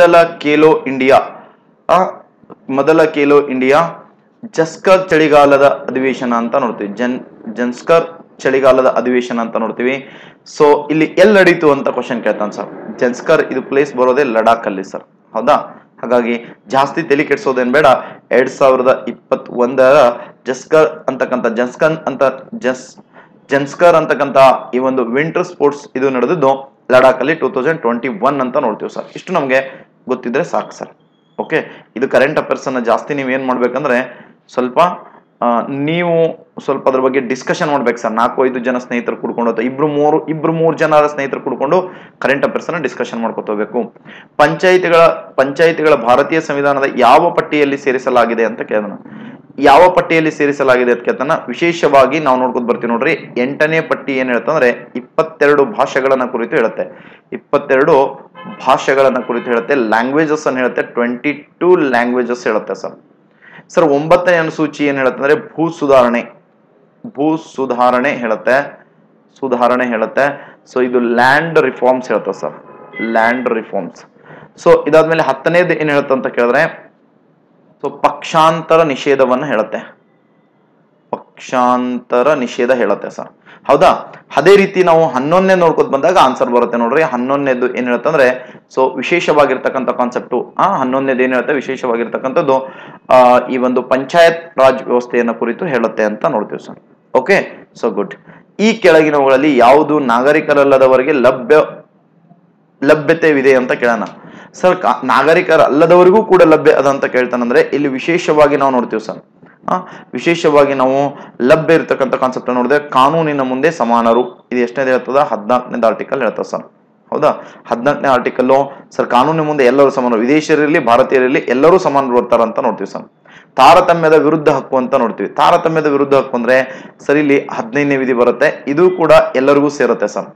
ಮೊದಲ ಕೇಲೋ ಇಂಡಿಯಾ ಆ, ಮೊದಲ ಕೇಲೋ ಇಂಡಿಯಾ ಜಸ್ಕರ್ ಚಳಿಗಾಲದ ಅಧಿವೇಶನ ಅಂತ ನೋಡ್ತೀವಿ. ಜನ್ ಜನ್ಸ್ಕರ್ ಚಳಿಗಾಲದ ಅಧಿವೇಶನ ಅಂತ ನೋಡ್ತೀವಿ. ಸೊ ಇಲ್ಲಿ ಎಲ್ಲಿ ನಡೀತು ಅಂತ ಕ್ವಶನ್ ಕೇಳ್ತಾನೆ ಸರ್ ಜನ್ಸ್ಕರ್ ಇದು ಪ್ಲೇಸ್ ಬರೋದೇ ಲಡಾಖ್ ಅಲ್ಲಿ ಸರ್ ಹೌದಾ? ಹಾಗಾಗಿ ಜಾಸ್ತಿ ತಲೆ ಕೆಡ್ಸೋದೇನ್ ಬೇಡ. ಎರಡ್ ಸಾವಿರದ ಇಪ್ಪತ್ ಒಂದರ ಜಸ್ಕರ್ ಅಂತಕ್ಕಂಥ ಜನ್ಸ್ಕನ್ ಅಂತ ಜಸ್ ಜನ್ಸ್ಕರ್ ಅಂತಕ್ಕಂಥ ಈ ಒಂದು ವಿಂಟರ್ ಸ್ಪೋರ್ಟ್ಸ್ ಇದು ನಡೆದಿದ್ದು ಲಡಾಖ್ ಅಲ್ಲಿ ಟೂ ತೌಸಂಡ್ ಟ್ವೆಂಟಿ ಒನ್ ಅಂತ ನೋಡ್ತೀವಿ ಸರ್ ಇಷ್ಟು ನಮಗೆ ಗೊತ್ತಿದ್ರೆ ಸಾಕು ಸರ್. ಓಕೆ ಇದು ಕರೆಂಟ್ ಅಫೇರ್ಸ್ ಅನ್ನ ಜಾಸ್ತಿ ನೀವು ಏನ್ ಮಾಡ್ಬೇಕಂದ್ರೆ ಸ್ವಲ್ಪ ನೀವು ಸ್ವಲ್ಪ ಅದ್ರ ಬಗ್ಗೆ ಡಿಸ್ಕಷನ್ ಮಾಡ್ಬೇಕು ಸರ್. ನಾಲ್ಕು ಐದು ಜನ ಸ್ನೇಹಿತರು ಕುಡ್ಕೊಂಡು ಅಥವಾ ಇಬ್ರು ಮೂರು ಇಬ್ರು ಮೂರು ಜನ ಸ್ನೇಹಿತರು ಕುಡ್ಕೊಂಡು ಕರೆಂಟ್ ಅಫೇರ್ಸ್ ಅನ್ನ ಡಿಸ್ಕಷನ್ ಮಾಡ್ಕೋತೋಬೇಕು ಪಂಚಾಯಿತಿಗಳ ಪಂಚಾಯಿತಿಗಳ ಭಾರತೀಯ ಸಂವಿಧಾನದ ಯಾವ ಪಟ್ಟಿಯಲ್ಲಿ ಸೇರಿಸಲಾಗಿದೆ ಅಂತ ಕೇಳೋಣ. ಯಾವ ಪಟ್ಟಿಯಲ್ಲಿ ಸೇರಿಸಲಾಗಿದೆ ಅಂತ ಕೇಳ್ತಾನ. ವಿಶೇಷವಾಗಿ ನಾವು ನೋಡ್ಕೊತ ಬರ್ತೀವಿ ನೋಡ್ರಿ. ಎಂಟನೇ ಪಟ್ಟಿ ಏನ್ ಹೇಳ್ತಂದ್ರೆ ಇಪ್ಪತ್ತೆರಡು ಭಾಷೆಗಳನ್ನ ಕುರಿತು ಹೇಳುತ್ತೆ. ಇಪ್ಪತ್ತೆರಡು ಭಾಷೆಗಳನ್ನ ಕುರಿತು ಹೇಳುತ್ತೆ ಲ್ಯಾಂಗ್ವೇಜಸ್ ಅನ್ನು ಹೇಳುತ್ತೆ ಟ್ವೆಂಟಿ ಟೂ ಲ್ಯಾಂಗ್ವೇಜಸ್ ಹೇಳುತ್ತೆ ಸರ್. ಸರ್, ಒಂಬತ್ತನೇ ಅನುಸೂಚಿ ಏನು ಹೇಳುತ್ತೆ ಅಂದರೆ ಭೂ ಸುಧಾರಣೆ. ಭೂ ಸುಧಾರಣೆ ಹೇಳುತ್ತೆ ಸುಧಾರಣೆ ಹೇಳುತ್ತೆ. ಸೊ ಇದು ಲ್ಯಾಂಡ್ ರಿಫಾರ್ಮ್ಸ್ ಹೇಳುತ್ತೆ ಸರ್. ಲ್ಯಾಂಡ್ ರಿಫಾರ್ಮ್ಸ್ ಸೊ ಇದಾದ್ಮೇಲೆ ಹತ್ತನೇದು ಏನು ಹೇಳುತ್ತೆ ಅಂತ ಕೇಳಿದ್ರೆ ಸೊ ಪಕ್ಷಾಂತರ ನಿಷೇಧವನ್ನು ಹೇಳುತ್ತೆ. ಪಕ್ಷಾಂತರ ನಿಷೇಧ ಹೇಳುತ್ತೆ ಸರ್. ಹೌದಾ? ಅದೇ ರೀತಿ ನಾವು ಹನ್ನೊಂದನೇ ನೋಡ್ಕೊತ ಬಂದಾಗ ಆನ್ಸರ್ ಬರುತ್ತೆ ನೋಡ್ರಿ. ಹನ್ನೊಂದನೇದು ಏನ್ ಹೇಳುತ್ತಂದ್ರೆ ಸೊ ವಿಶೇಷವಾಗಿರ್ತಕ್ಕಂಥ ಕಾನ್ಸೆಪ್ಟು ಆ, ಹನ್ನೊಂದನೇದು ಏನ್ ಹೇಳುತ್ತೆ? ವಿಶೇಷವಾಗಿರ್ತಕ್ಕಂಥದ್ದು, ಆ, ಈ ಒಂದು ಪಂಚಾಯತ್ ರಾಜ್ ವ್ಯವಸ್ಥೆಯನ್ನ ಕುರಿತು ಹೇಳುತ್ತೆ ಅಂತ ನೋಡ್ತೀವಿ ಸರ್ ಓಕೆ ಸೊ ಗುಡ್ ಈ ಕೆಳಗಿನವುಗಳಲ್ಲಿ ಯಾವುದು ನಾಗರಿಕರಲ್ಲದವರಿಗೆ ಲಭ್ಯ, ಲಭ್ಯತೆವಿದೆ ಅಂತ ಕೇಳೋಣ. ಸರ್ ನಾಗರಿಕರಲ್ಲದವರಿಗೂ ಕೂಡ ಲಭ್ಯ ಅದ ಅಂತ ಕೇಳ್ತಾನಂದ್ರೆ, ಇಲ್ಲಿ ವಿಶೇಷವಾಗಿ ನಾವು ನೋಡ್ತೀವಿ ಸರ್ ವಿಶೇಷವಾಗಿ ನಾವು ಲಭ್ಯ ಇರತಕ್ಕಂಥ ಕಾನ್ಸೆಪ್ಟ್ ನೋಡಿದ್ರೆ ಕಾನೂನಿನ ಮುಂದೆ ಸಮಾನರು. ಇದು ಎಷ್ಟನೇದು ಹೇಳ್ತದ? ಹದಿನಾಲ್ಕನೇದು ಆರ್ಟಿಕಲ್ ಹೇಳ್ತದೆ ಸರ್ ಹೌದಾ? ಹದಿನಾಲ್ಕನೇ ಆರ್ಟಿಕಲ್ ಸರ್ ಕಾನೂನಿನ ಮುಂದೆ ಎಲ್ಲರೂ ಸಮಾನರು. ವಿದೇಶಿಯರಲ್ಲಿ ಭಾರತೀಯರಲ್ಲಿ ಎಲ್ಲರೂ ಸಮಾನರು ಬರ್ತಾರ ಅಂತ ನೋಡ್ತೀವಿ ಸರ್ ತಾರತಮ್ಯದ ವಿರುದ್ಧ ಹಕ್ಕು ಅಂತ ನೋಡ್ತೀವಿ. ತಾರತಮ್ಯದ ವಿರುದ್ಧ ಹಕ್ಕು ಅಂದ್ರೆ, ಸರಿ ಇಲ್ಲಿ ಹದಿನೈದನೇ ವಿಧಿ ಬರುತ್ತೆ. ಇದು ಕೂಡ ಎಲ್ಲರಿಗೂ ಸೇರುತ್ತೆ ಸರ್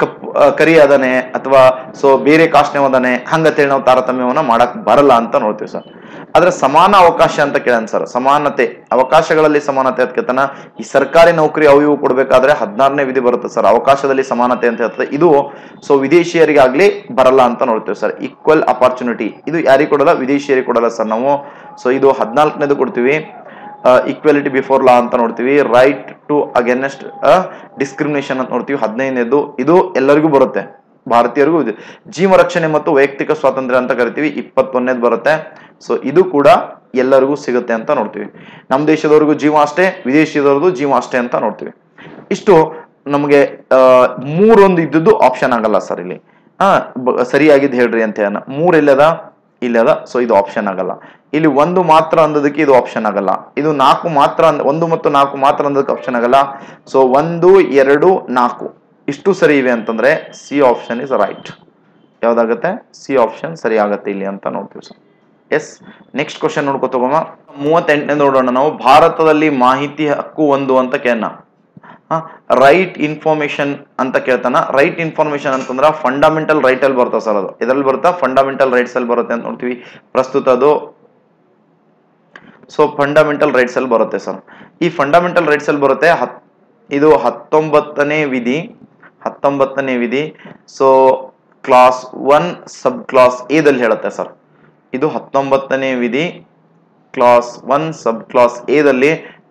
ಕಪ್ ಕರಿ ಅದಾನೆ ಅಥವಾ ಸೊ ಬೇರೆ ಕಾಸ್ಟ್ನೇ ಅದಾನೆ ಹಂಗತೇಳಿ ನಾವು ತಾರತಮ್ಯವನ್ನ ಮಾಡಕ್ ಬರಲ್ಲ ಅಂತ ನೋಡ್ತೀವಿ ಸರ್. ಆದ್ರೆ ಸಮಾನ ಅವಕಾಶ ಅಂತ ಕೇಳನ್ ಸರ್. ಸಮಾನತೆ, ಅವಕಾಶಗಳಲ್ಲಿ ಸಮಾನತೆ ಅಂತ ಕೇಳ್ತಾನ. ಈ ಸರ್ಕಾರಿ ನೌಕರಿ ಅವು ಇವು ಕೊಡ್ಬೇಕಾದ್ರೆ ಹದಿನಾರನೇ ವಿಧಿ ಬರುತ್ತೆ ಸರ್. ಅವಕಾಶದಲ್ಲಿ ಸಮಾನತೆ ಅಂತ ಹೇಳ್ತದೆ. ಇದು ಸೊ ವಿದೇಶಿಯರಿಗಾಗ್ಲಿ ಬರಲ್ಲ ಅಂತ ನೋಡ್ತೀವಿ ಸರ್. ಈಕ್ವಲ್ ಅಪಾರ್ಚುನಿಟಿ ಇದು ಯಾರಿಗೆ ಕೊಡಲ್ಲ, ವಿದೇಶಿಯರಿಗೆ ಕೊಡಲ್ಲ ಸರ್ ನಾವು. ಸೊ ಇದು ಹದಿನಾಲ್ಕನೇದು ಕೊಡ್ತೀವಿ. ಈಕ್ವಾಲಿಟಿ ಬಿಫೋರ್ ಲಾ ಅಂತ ನೋಡ್ತೀವಿ. ರೈಟ್ ಟು ಅಗೇನೆಸ್ಟ್ ಡಿಸ್ಕ್ರಿಮಿನೇಷನ್ ಅಂತ ನೋಡ್ತೀವಿ. ಹದಿನೈದನೇದು. ಇದು ಎಲ್ಲರಿಗೂ ಬರುತ್ತೆ. ಭಾರತೀಯರಿಗೂ ಜೀವ ರಕ್ಷಣೆ ಮತ್ತು ವೈಯಕ್ತಿಕ ಸ್ವಾತಂತ್ರ್ಯ ಅಂತ ಕರಿತೀವಿ. ಇಪ್ಪತ್ತೊಂದನೇದು ಬರುತ್ತೆ. ಸೊ ಇದು ಕೂಡ ಎಲ್ಲರಿಗೂ ಸಿಗುತ್ತೆ ಅಂತ ನೋಡ್ತೀವಿ. ನಮ್ಮ ದೇಶದವ್ರಿಗೂ ಜೀವ ಅಷ್ಟೇ, ವಿದೇಶದವ್ರದ್ದು ಜೀವ ಅಷ್ಟೇ ಅಂತ ನೋಡ್ತೀವಿ. ಇಷ್ಟು ನಮಗೆ ಮೂರೊಂದು ಇದ್ದದ್ದು ಆಪ್ಷನ್ ಆಗಲ್ಲ ಸರ್ ಇಲ್ಲಿ. ಬ- ಸರಿಯಾಗಿದ್ದು ಹೇಳ್ರಿ ಅಂತ ಮೂರ್ ಎಲ್ಲದ? ಇಲ್ಲದ ಸೊ ಇದು ಆಪ್ಷನ್ ಆಗಲ್ಲ. ಇಲ್ಲಿ ಒಂದು ಮಾತ್ರ ಅಂದದಕ್ಕೆ ಇದು ಆಪ್ಷನ್ ಆಗಲ್ಲ. ಇದು ನಾಲ್ಕು ಮಾತ್ರ ಅಂದ್- ಒಂದು ಮತ್ತು ನಾಲ್ಕು ಮಾತ್ರ ಅಂದದಕ್ಕೆ ಆಪ್ಷನ್ ಆಗಲ್ಲ. ಸೊ ಒಂದು, ಎರಡು, ನಾಲ್ಕು. ಇಷ್ಟು ಸರಿ ಇವೆ ಅಂತಂದ್ರೆ ಸಿ ಆಪ್ಷನ್ ಇಸ್ ರೈಟ್ ಯಾವ್ದಾಗತ್ತೆ? ಸಿ ಆಪ್ಷನ್ ಸರಿ ಆಗತ್ತೆ ಇಲ್ಲಿ ಅಂತ ನೋಡ್ತೀವಿ ಸರ್ ಎಸ್ ನೆಕ್ಸ್ಟ್ ಕ್ವಶನ್ ನೋಡ್ಕೊತ ಹೋಗೋಣ ಮೂವತ್ತೆಂಟನೇ ನೋಡೋಣ ನಾವು. ಭಾರತದಲ್ಲಿ ಮಾಹಿತಿ ಹಕ್ಕು ಒಂದು ಅಂತ ಕೇಳೋಣ ರೈಟ್ ಇನ್ಫಾರ್ಮೇಶನ್ ಅಂತ ಕೇಳ್ತಾನ. ರೈಟ್ ಇನ್ಫಾರ್ಮೇಶನ್ ಅಂತಂದ್ರೆ ಫಂಡಮೆಂಟಲ್ ರೈಟ್ ಅಲ್ಲಿ ಬರ್ತದೆ ಸರ್ ಅದು. ಎದ್ರಲ್ಲಿ ಬರುತ್ತಾ? ಫಂಡಮೆಂಟಲ್ ರೈಟ್ಸ್ ಅಲ್ಲಿ ಬರುತ್ತೆ ಅಂತ ನೋಡ್ತೀವಿ. ಪ್ರಸ್ತುತ ಅದು. ಸೊ ಫಂಡಮೆಂಟಲ್ ರೈಟ್ಸ್ ಅಲ್ಲಿ ಬರುತ್ತೆ ಸರ್. ಈ ಫಂಡಮೆಂಟಲ್ ರೈಟ್ಸ್ ಅಲ್ಲಿ ಬರುತ್ತೆ ಇದು ಹತ್ತೊಂಬತ್ತನೇ ವಿಧಿ. ಹತ್ತೊಂಬತ್ತನೇ ವಿಧಿ. So clause one sub clause ಎದಲ್ಲಿ ಹೇಳುತ್ತೆ ಸರ್. ಇದು ಹತ್ತೊಂಬತ್ತನೇ ವಿಧಿ. ಕ್ಲಾಸ್ ಒನ್ ಸಬ್ ಕ್ಲಾಸ್ ಎದಲ್ಲಿ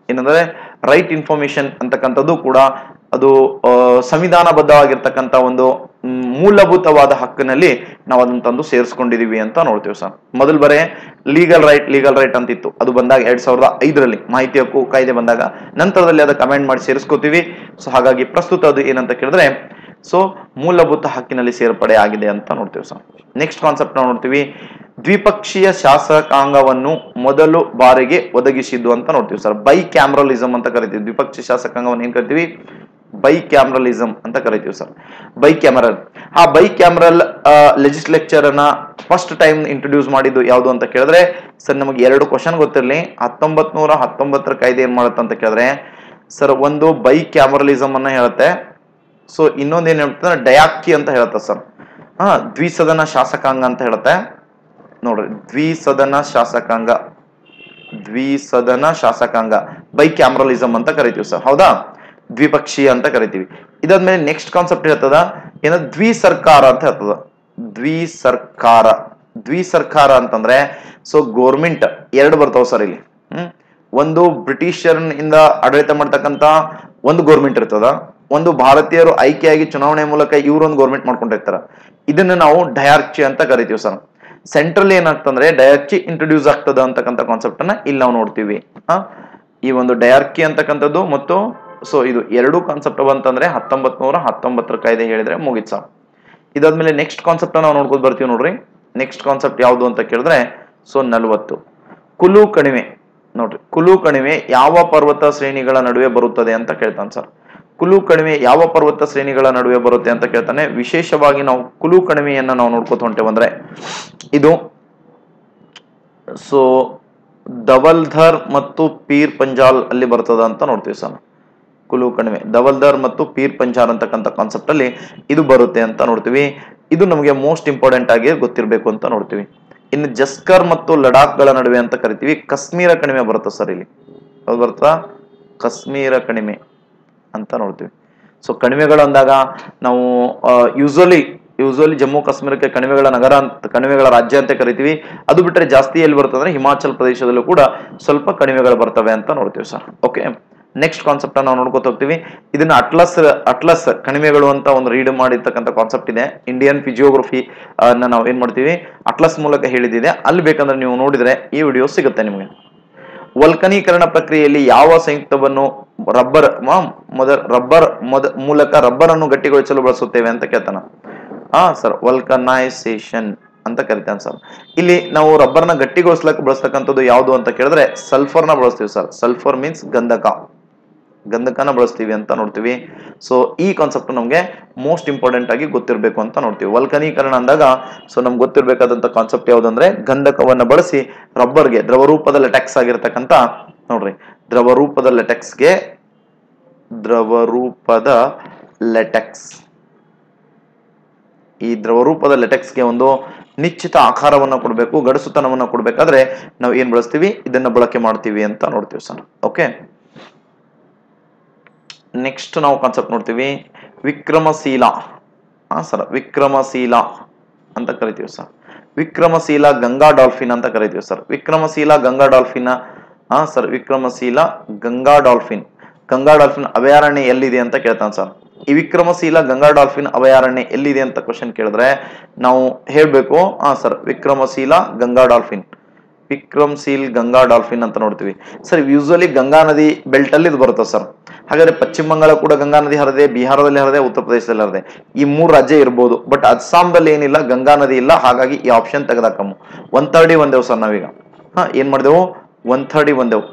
ಏನಂದ್ರೆ ರೈಟ್ ಇನ್ಫಾರ್ಮೇಶನ್ ಅಂತಕ್ಕಂಥದ್ದು ಕೂಡ ಅದು ಸಂವಿಧಾನಬದ್ಧವಾಗಿರ್ತಕ್ಕಂಥ ಒಂದು ಮೂಲಭೂತವಾದ ಹಕ್ಕಿನಲ್ಲಿ ನಾವು ಅದನ್ನ ತಂದು ಸೇರಿಸ್ಕೊಂಡಿದೀವಿ ಅಂತ ನೋಡ್ತೀವಿ ಸರ್. ಮೊದಲು ಬರೇ ಲೀಗಲ್ ರೈಟ್ ಲೀಗಲ್ ರೈಟ್ ಅಂತಿತ್ತು. ಅದು ಬಂದಾಗ ಎರಡ್ ಸಾವಿರದ ಐದರಲ್ಲಿ ಮಾಹಿತಿ ಹಕ್ಕು ಕಾಯ್ದೆ ಬಂದಾಗ ನಂತರದಲ್ಲಿ ಅದಕ್ಕೆ ಕಮೆಂಟ್ ಮಾಡಿ ಸೇರಿಸ್ಕೋತೀವಿ. ಸೊ ಹಾಗಾಗಿ ಪ್ರಸ್ತುತ ಅದು ಏನಂತ ಕೇಳಿದ್ರೆ ಸೊ ಮೂಲಭೂತ ಹಕ್ಕಿನಲ್ಲಿ ಸೇರ್ಪಡೆ ಆಗಿದೆ ಅಂತ ನೋಡ್ತೀವಿ ಸರ್ ನೆಕ್ಸ್ಟ್ ಕಾನ್ಸೆಪ್ಟ್ ನಾವು ನೋಡ್ತೀವಿ. ದ್ವಿಪಕ್ಷೀಯ ಶಾಸಕಾಂಗವನ್ನು ಮೊದಲು ಬಾರಿಗೆ ಒದಗಿಸಿದ್ದು ಅಂತ ನೋಡ್ತೀವಿ ಸರ್ ಬೈ ಕ್ಯಾಮ್ರಲಿಸಮ್ ಅಂತ ಕರಿತೀವಿ. ದ್ವಿಪಕ್ಷೀಯ ಶಾಸಕಾಂಗವನ್ನು ಏನ್ ಕರಿತೀವಿ? ಬೈ ಕ್ಯಾಮ್ರಲಿಸಮ್ ಅಂತ ಕರಿತೀವಿ ಸರ್ ಬೈ ಕ್ಯಾಮರಲ್ ಆ ಬೈ ಕ್ಯಾಮ್ರಲ್ ಲೆಜಿಸ್ಲೇಚರ್ ಅನ್ನ ಫಸ್ಟ್ ಟೈಮ್ ಇಂಟ್ರೊಡ್ಯೂಸ್ ಮಾಡಿದ್ದು ಯಾವುದು ಅಂತ ಕೇಳಿದ್ರೆ ಸರ್ ನಮಗೆ ಎರಡು ಕ್ವಶನ್ ಗೊತ್ತಿರಲಿ. ಹತ್ತೊಂಬತ್ ನೂರ ಕಾಯ್ದೆ ಏನ್ ಮಾಡುತ್ತೆ ಅಂತ ಕೇಳಿದ್ರೆ ಸರ್ ಒಂದು ಬೈ ಕ್ಯಾಮರಲಿಸಮ್ ಅನ್ನ ಹೇಳುತ್ತೆ. ಸೊ ಇನ್ನೊಂದು ಏನ್ ಹೇಳ್ತಾರೆ ಡಯಾಕ್ಕಿ ಅಂತ ಹೇಳುತ್ತೆ ಸರ್. ಹಾ, ದ್ವಿಸದನ ಶಾಸಕಾಂಗ ಅಂತ ಹೇಳುತ್ತೆ. ನೋಡ್ರಿ, ದ್ವಿಸದನ ಶಾಸಕಾಂಗ. ದ್ವಿಸದನ ಶಾಸಕಾಂಗ. ಬೈ ಕ್ಯಾಮ್ರಲಿಸಮ್ ಅಂತ ಕರಿತೀವಿ ಸರ್. ಹೌದಾ? ದ್ವಿಪಕ್ಷೀಯ ಅಂತ ಕರಿತೀವಿ. ಇದಾದ್ಮೇಲೆ ನೆಕ್ಸ್ಟ್ ಕಾನ್ಸೆಪ್ಟ್ ಹೇಳ್ತದ, ಏನ ದ್ವಿ ಸರ್ಕಾರ ಅಂತ ಹೇಳ್ತದ. ದ್ವಿ ಸರ್ಕಾರ ದ್ವಿ ಸರ್ಕಾರ ಅಂತಂದ್ರೆ ಸೊ ಗೋರ್ಮೆಂಟ್ ಎರಡು ಬರ್ತಾವ ಸರ್ ಇಲ್ಲಿ. ಹ್ಮ್? ಒಂದು ಬ್ರಿಟಿಷರ್ನಿಂದ ಆಡಳಿತ ಮಾಡ್ತಕ್ಕಂತ ಒಂದು ಗೋರ್ಮೆಂಟ್ ಇರ್ತದ. ಒಂದು ಭಾರತೀಯರು ಆಯ್ಕೆಯಾಗಿ ಚುನಾವಣೆ ಮೂಲಕ ಇವರೊಂದು ಗೌರ್ಮೆಂಟ್ ಮಾಡ್ಕೊಂಡಿರ್ತಾರೆ. ಇದನ್ನ ನಾವು ಡಯಾರ್ಚಿ ಅಂತ ಕರಿತೀವಿ ಸರ್. ಸೆಂಟ್ರಲ್ ಏನಾಗ್ತಂದ್ರೆ ಡಯಾರ್ಚಿ ಇಂಟ್ರೊಡ್ಯೂಸ್ ಆಗ್ತದ ಅಂತಕ್ಕಂಥ ಕಾನ್ಸೆಪ್ಟ್ ಅನ್ನ ಇಲ್ಲಿ ನಾವು ನೋಡ್ತೀವಿ. ಈ ಒಂದು ಡಯಾರ್ಕಿ ಅಂತಕ್ಕಂಥದ್ದು ಮತ್ತು ಸೊ ಇದು ಎರಡು ಕಾನ್ಸೆಪ್ಟ್ ಬಂತಂದ್ರೆ ಹತ್ತೊಂಬತ್ ನೂರ ಹತ್ತೊಂಬತ್ತರ ಕಾಯ್ದೆ ಹೇಳಿದ್ರೆ ಮುಗಿತ್ ಸರ್. ಇದಾದ್ಮೇಲೆ ನೆಕ್ಸ್ಟ್ ಕಾನ್ಸೆಪ್ಟ್ ನಾವು ನೋಡ್ಕೊಂಡು ಬರ್ತೀವಿ ನೋಡ್ರಿ. ನೆಕ್ಸ್ಟ್ ಕಾನ್ಸೆಪ್ಟ್ ಯಾವುದು ಅಂತ ಕೇಳಿದ್ರೆ ಸೊ ನಲ್ವತ್ತು. ಕುಲು ಕಣಿವೆ. ನೋಡ್ರಿ, ಕುಲು ಕಣಿವೆ ಯಾವ ಪರ್ವತ ಶ್ರೇಣಿಗಳ ನಡುವೆ ಬರುತ್ತದೆ ಅಂತ ಕೇಳ್ತಾನೆ ಸರ್. ಕುಲು ಕಣಿವೆ ಯಾವ ಪರ್ವತ ಶ್ರೇಣಿಗಳ ನಡುವೆ ಬರುತ್ತೆ ಅಂತ ಕೇಳ್ತಾನೆ. ವಿಶೇಷವಾಗಿ ನಾವು ಕುಲು ಕಣಿವೆಯನ್ನ ನಾವು ನೋಡ್ಕೊತ ಹೊಂಟೇವಂದ್ರೆ ಇದು ಸೊ ಧವಲ್ಧರ್ ಮತ್ತು ಪೀರ್ ಪಂಜಾಲ್ ಅಲ್ಲಿ ಬರ್ತದ ಅಂತ ನೋಡ್ತೀವಿ ಸರ್ ಕುಲು ಕಣಿವೆ, ಧವಲ್ಧರ್ ಮತ್ತು ಪೀರ್ ಪಂಜಾಲ್ ಅಂತಕ್ಕಂಥ ಕಾನ್ಸೆಪ್ಟ್ ಅಲ್ಲಿ ಇದು ಬರುತ್ತೆ ಅಂತ ನೋಡ್ತೀವಿ. ಇದು ನಮಗೆ ಮೋಸ್ಟ್ ಇಂಪಾರ್ಟೆಂಟ್ ಆಗಿ ಗೊತ್ತಿರಬೇಕು ಅಂತ ನೋಡ್ತೀವಿ. ಇನ್ನು ಜಸ್ಕರ್ ಮತ್ತು ಲಡಾಖ್ಗಳ ನಡುವೆ ಅಂತ ಕರಿತೀವಿ. ಕಾಶ್ಮೀರ ಕಣಿವೆ ಬರುತ್ತೆ ಸರ್ ಇಲ್ಲಿ? ಅದು ಬರ್ತಾ ಕಾಶ್ಮೀರ ಕಣಿವೆ. ಅಂತ ನೋಡ್ತೀವಿ. ಸೊ ಕಣಿವೆಗಳು ಅಂದಾಗ ನಾವು ಯೂಸ್ವಲಿ ಯೂಸ್ವಲಿ ಜಮ್ಮು ಕಾಶ್ಮೀರಕ್ಕೆ ಕಣಿವೆಗಳ ನಗರ ಅಂತ, ಕಣಿವೆಗಳ ರಾಜ್ಯ ಅಂತ ಕರಿತೀವಿ. ಅದು ಬಿಟ್ಟರೆ ಜಾಸ್ತಿ ಎಲ್ಲಿ ಬರ್ತದೆ ಅಂದ್ರೆ ಹಿಮಾಚಲ್ ಪ್ರದೇಶದಲ್ಲೂ ಕೂಡ ಸ್ವಲ್ಪ ಕಣಿವೆಗಳು ಬರ್ತವೆ ಅಂತ ನೋಡ್ತೀವಿ ಸರ್. ಓಕೆ ನೆಕ್ಸ್ಟ್ ಕಾನ್ಸೆಪ್ಟ್ ನಾವು ನೋಡ್ಕೊತ ಹೋಗ್ತೀವಿ. ಇದನ್ನ ಅಟ್ಲಸ್ ಅಟ್ಲಸ್ ಕಣಿವೆಗಳು ಅಂತ ಒಂದು ರೀಡ್ ಮಾಡಿರ್ತಕ್ಕಂಥ ಕಾನ್ಸೆಪ್ಟ್ ಇದೆ. ಇಂಡಿಯನ್ ಫಿಜಿಯೋಗ್ರಫಿ ಅನ್ನ ನಾವು ಏನ್ ಮಾಡ್ತೀವಿ? ಅಟ್ಲಸ್ ಮೂಲಕ ಹೇಳಿದಿದೆ. ಅಲ್ಲಿ ಬೇಕಂದ್ರೆ ನೀವು ನೋಡಿದ್ರೆ ಈ ವಿಡಿಯೋ ಸಿಗುತ್ತೆ ನಿಮಗೆ. ವಲ್ಕನೀಕರಣ ಪ್ರಕ್ರಿಯೆಯಲ್ಲಿ ಯಾವ ಸಂಯುಕ್ತವನ್ನು ರಬ್ಬರ್ ಮೊದಲ ರಬ್ಬರ್, ಮೊದ, ಮೂಲಕ ರಬ್ಬರ್ ಅನ್ನು ಗಟ್ಟಿಗೊಳಿಸಲು ಬಳಸುತ್ತೇವೆ ಅಂತ ಕೇಳ್ತಾನ. ಹಾ ಸರ್, ವಲ್ಕನೈಸೇಷನ್ ಅಂತ ಕರಿತಾನೆ ಸರ್. ಇಲ್ಲಿ ನಾವು ರಬ್ಬರ್ನ ಗಟ್ಟಿಗೊಳಿಸ್ಲಕ್ಕೆ ಬಳಸ್ತಕ್ಕಂಥದ್ದು ಯಾವುದು ಅಂತ ಕೇಳಿದ್ರೆ, ಸಲ್ಫರ್ನ ಬಳಸ್ತೀವಿ ಸರ್. ಸಲ್ಫರ್ ಮೀನ್ಸ್ ಗಂಧಕ. ಗಂಧಕನ ಬಳಸ್ತೀವಿ ಅಂತ ನೋಡ್ತೀವಿ. ಸೊ ಈ ಕಾನ್ಸೆಪ್ಟ್ ನಮಗೆ ಮೋಸ್ಟ್ ಇಂಪಾರ್ಟೆಂಟ್ ಆಗಿ ಗೊತ್ತಿರಬೇಕು ಅಂತ ನೋಡ್ತೀವಿ. ವಲ್ಕನೀಕರಣ ಅಂದಾಗ ಸೊ ನಮ್ಗೆ ಗೊತ್ತಿರಬೇಕಾದಂತ ಕಾನ್ಸೆಪ್ಟ್ ಯಾವುದಂದ್ರೆ ಗಂಧಕವನ್ನ ಬಳಸಿ ರಬ್ಬರ್ಗೆ ದ್ರವ ರೂಪದ ಲೆಟೆಕ್ಸ್ ಆಗಿರ್ತಕ್ಕಂಥ, ನೋಡ್ರಿ ದ್ರವ ರೂಪದ ಲೆಟೆಕ್ಸ್ಗೆ ದ್ರವ ರೂಪದ ಲೆಟೆಕ್ಸ್ ಈ ದ್ರವ ರೂಪದ ಲೆಟೆಕ್ಸ್ಗೆ ಒಂದು ನಿಶ್ಚಿತ ಆಕಾರವನ್ನು ಕೊಡಬೇಕು, ಗಡಸುತನವನ್ನು ಕೊಡಬೇಕಾದ್ರೆ ನಾವು ಏನ್ ಬಳಸ್ತೀವಿ? ಇದನ್ನ ಬಳಕೆ ಮಾಡ್ತೀವಿ ಅಂತ ನೋಡ್ತೀವಿ ಸರ್. ಓಕೆ ನೆಕ್ಸ್ಟ್ ನಾವು ಕಾನ್ಸೆಪ್ಟ್ ನೋಡ್ತೀವಿ. ವಿಕ್ರಮಶೀಲ. ಹಾ ಸರ್, ವಿಕ್ರಮಶೀಲ ಅಂತ ಕರಿತೀವಿ ಸರ್. ವಿಕ್ರಮಶೀಲ ಗಂಗಾ ಡಾಲ್ಫಿನ್ ಅಂತ ಕರಿತೀವಿ ಸರ್. ವಿಕ್ರಮಶೀಲ ಗಂಗಾ ಡಾಲ್ಫಿನ್ ಹಾ sir, Vikramshila Ganga dolphin. Ganga dolphin ಅಭಯಾರಣ್ಯ ಎಲ್ಲಿದೆ ಅಂತ ಕೇಳ್ತಾನೆ ಸರ್. ಈ ವಿಕ್ರಮಶೀಲ ಗಂಗಾ ಡಾಲ್ಫಿನ್ ಅಭಯಾರಣ್ಯ ಎಲ್ಲಿದೆ ಅಂತ ಕ್ವಶನ್ ಕೇಳಿದ್ರೆ ನಾವು ಹೇಳ್ಬೇಕು ಹಾ sir, Vikramshila Ganga dolphin. Vikramshil Ganga dolphin ಅಂತ ನೋಡ್ತೀವಿ. ಸರ್ ಯೂಸ್ವಲಿ ಗಂಗಾ ನದಿ ಬೆಲ್ಟ್ ಅಲ್ಲಿ ಇದು ಬರುತ್ತೆ ಸರ್. ಹಾಗಾದ್ರೆ ಪಶ್ಚಿಮ ಬಂಗಾಳ ಕೂಡ ಗಂಗಾ ನದಿ ಹರಿದೆ, ಬಿಹಾರದಲ್ಲಿ ಹರಿದೆ, ಉತ್ತರ ಪ್ರದೇಶದಲ್ಲಿ ಹರಿದೆ, ಈ ಮೂರು ರಾಜ್ಯ ಇರ್ಬೋದು. ಬಟ್ ಅಸ್ಸಾಂದಲ್ಲಿ ಏನಿಲ್ಲ, ಗಂಗಾ ನದಿ ಇಲ್ಲ, ಹಾಗಾಗಿ ಈ ಆಪ್ಷನ್ ತೆಗೆದಾಕಮ್ಮು. ಒನ್ ತರ್ಟಿ ಒಂದೇವು ಸರ್ ನಾವೀಗ. ಹಾ, ಏನ್ ಮಾಡಿದೆವು? ಒನ್ ಥರ್ಟಿ ಒಂದೇವು.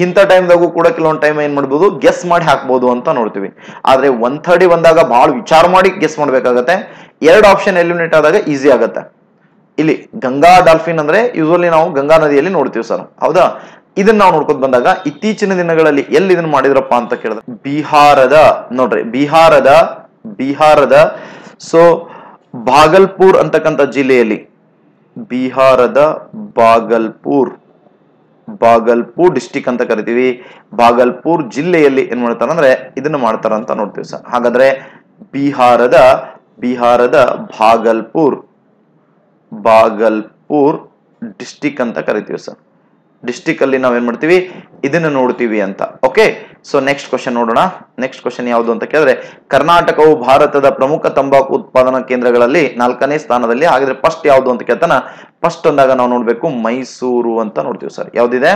ಇಂಥ ಟೈಮ್ದಾಗೂ ಕೂಡ ಕೆಲವೊಂದು ಟೈಮ್ ಏನ್ ಮಾಡ್ಬೋದು? ಗೆಸ್ ಮಾಡಿ ಹಾಕ್ಬೋದು ಅಂತ ನೋಡ್ತೀವಿ. ಆದ್ರೆ ಒನ್ ಥರ್ಟಿ ಬಂದಾಗ ಬಹಳ ವಿಚಾರ ಮಾಡಿ ಗೆಸ್ ಮಾಡ್ಬೇಕಾಗತ್ತೆ. ಎರಡು ಆಪ್ಷನ್ ಎಲಿಮಿನೇಟ್ ಆದಾಗ ಈಸಿ ಆಗತ್ತೆ. ಇಲ್ಲಿ ಗಂಗಾ ಡಾಲ್ಫಿನ್ ಅಂದ್ರೆ ಯೂಶಲಿ ನಾವು ಗಂಗಾ ನದಿಯಲ್ಲಿ ನೋಡ್ತೀವಿ ಸರ್. ಹೌದಾ? ಇದನ್ನ ನಾವು ನೋಡ್ಕೊಂಡ್ ಬಂದಾಗ ಇತ್ತೀಚಿನ ದಿನಗಳಲ್ಲಿ ಎಲ್ಲಿ ಇದನ್ನ ಮಾಡಿದ್ರಪ್ಪ ಅಂತ ಕೇಳಿದ್ರೆ ಬಿಹಾರದ, ನೋಡ್ರಿ, ಬಿಹಾರದ ಬಿಹಾರದ ಸೊ ಭಾಗಲ್ಪುರ್ ಅಂತಕ್ಕಂಥ ಜಿಲ್ಲೆಯಲ್ಲಿ ಬಿಹಾರದ ಬಾಗಲ್ಪುರ್ ಬಾಗಲ್ಪುರ್ ಡಿಸ್ಟಿಕ್ ಅಂತ ಕರಿತೀವಿ. ಬಾಗಲ್ಪುರ್ ಜಿಲ್ಲೆಯಲ್ಲಿ ಏನ್ ಮಾಡ್ತಾರ ಅಂದ್ರೆ ಇದನ್ನ ಮಾಡ್ತಾರ ಅಂತ ನೋಡ್ತೀವಿ ಸರ್. ಹಾಗಾದ್ರೆ ಬಿಹಾರದ ಬಿಹಾರದ ಭಾಗಲ್ಪುರ್ ಬಾಗಲ್ಪುರ್ ಡಿಸ್ಟಿಕ್ ಅಂತ ಕರಿತೀವಿ ಸರ್. ಡಿಸ್ಟಿಕ್ ಅಲ್ಲಿ ನಾವ್ ಏನ್ ಮಾಡ್ತೀವಿ? ಇದನ್ನು ನೋಡ್ತೀವಿ ಅಂತ. ಓಕೆ ಸೊ ನೆಕ್ಸ್ಟ್ ಕ್ವಶನ್ ನೋಡೋಣ. ನೆಕ್ಸ್ಟ್ ಕ್ವಶನ್ ಯಾವುದು ಅಂತ ಕೇಳಿದ್ರೆ, ಕರ್ನಾಟಕವು ಭಾರತದ ಪ್ರಮುಖ ತಂಬಾಕು ಉತ್ಪಾದನಾ ಕೇಂದ್ರಗಳಲ್ಲಿ ನಾಲ್ಕನೇ ಸ್ಥಾನದಲ್ಲಿ ಹಾಗಿದ್ರೆ ಫಸ್ಟ್ ಯಾವುದು ಅಂತ ಕೇಳ್ತಾನ? ಫಸ್ಟ್ ಅಂದಾಗ ನಾವು ನೋಡ್ಬೇಕು ಮೈಸೂರು ಅಂತ ನೋಡ್ತೀವಿ ಸರ್ ಯಾವ್ದಿದೆ?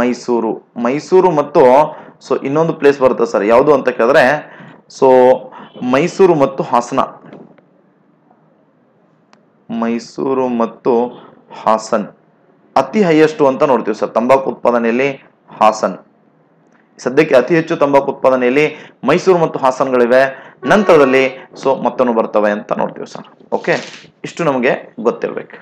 ಮೈಸೂರು. ಮೈಸೂರು ಮತ್ತು ಸೊ ಇನ್ನೊಂದು ಪ್ಲೇಸ್ ಬರುತ್ತೆ ಸರ್ ಯಾವುದು ಅಂತ ಕೇಳಿದ್ರೆ ಸೊ ಮೈಸೂರು ಮತ್ತು ಹಾಸನ. ಮೈಸೂರು ಮತ್ತು ಹಾಸನ್. ಅತಿ ಹೈಯೆಸ್ಟ್ ಅಂತ ನೋಡ್ತೀವಿ ಸರ್. ತಂಬಾಕು ಉತ್ಪಾದನೆಯಲ್ಲಿ ಹಾಸನ್. ಸದ್ಯಕ್ಕೆ ಅತಿ ಹೆಚ್ಚು ತಂಬಾಕು ಉತ್ಪಾದನೆಯಲ್ಲಿ ಮೈಸೂರು ಮತ್ತು ಹಾಸನ್ಗಳಿವೆ. ನಂತರದಲ್ಲಿ ಸೊ ಮತ್ತೊಂದು ಬರ್ತವೆ ಅಂತ ನೋಡ್ತೀವಿ ಸರ್. ಓಕೆ ಇಷ್ಟು ನಮಗೆ ಗೊತ್ತಿರ್ಬೇಕು.